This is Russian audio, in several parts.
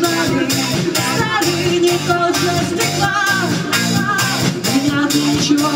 Старый, старый, не кожа стекла Меня ты чего,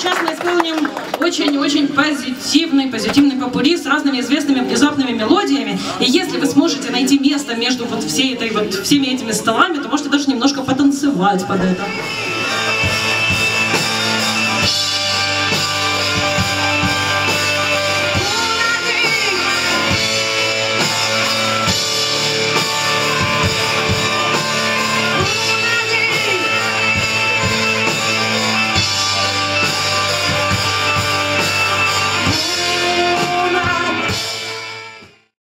сейчас мы исполним очень-очень позитивный, позитивный попури с разными известными внезапными мелодиями. И если вы сможете найти место между вот всей этой вот всеми этими столами, то можете даже немножко потанцевать под это.